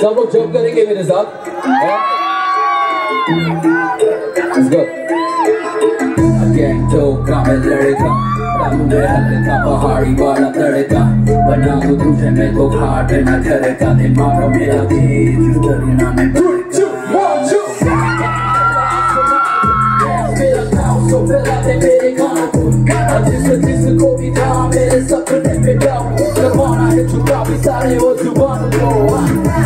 सब लोग जॉब करेंगे मेरे साथ। का मैं लड़का हल्का पहाड़ी वाला तड़का। बना दो तुझे मेरे को घाट न ठरका दिमाग मेरा तेज डरना मैं. मेरा तो गानों को। जिस जिसको भी था मेरे सपने पे डाउन करवाना है चुका भी सारे वो ज़ुबान को।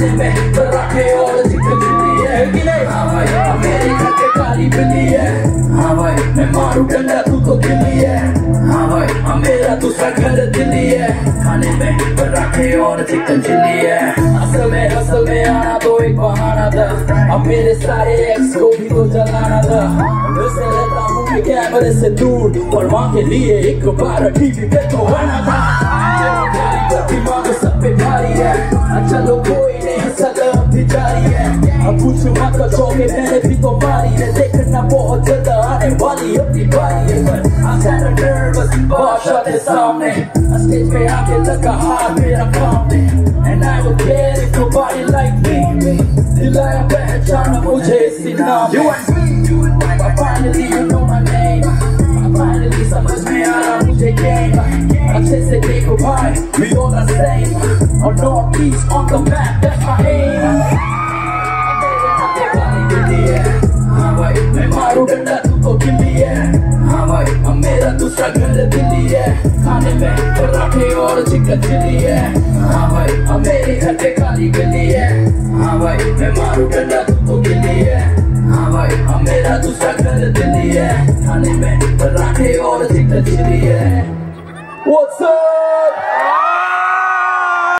में पराठे और चिकन है कि नहीं? हाँ भाई अमेरिका के काली बिल्ली है। हाँ भाई, मैं मारू डंडा तू तो दिल्ली है। हाँ भाई हाँ मेरा दूसरा घर दिल्ली है। खाने में पराठे और चिकन चिल्ली है। असल में असल में आना तो एक बहाना था। अब मेरे सारे एक्स को भी तो जलाना था। वैसे रहता हूँ कैमरे से दूर, और वहाँ के लिए एक बार टीवी पे तो आना था। जारी है अब कुछ मत चौके मैंने भी तो मारी है देखना बहुत जल्द आने वाली अपनी बारी है पर I'm kinda nervous बादशाह के सामने स्टेज पे आके लगा हाथ मेरा काम And I will get if nobody like me दिलाया पहचान मुझे इसी नाम You and me, you and me But finally you know my name Finally समझ में आ रहा मुझे game अच्छे से देखो भाई we all the same On north east on the map that's my aim मारू डंडा तू तो गिल्ली है। हाँ भाई अब मेरा दूसरा घर दिल्ली है। खाने में पराठे और चिकन चिल्ली है। हाँ भाई अब मेरे पे काली बिल्ली है। हाँ भाई मैं मारू डंडा तू तो गिल्ली है। हाँ भाई अब मेरा दूसरा घर दिल्ली है। खाने में पराठे और चिकन चिल्ली है। What's up?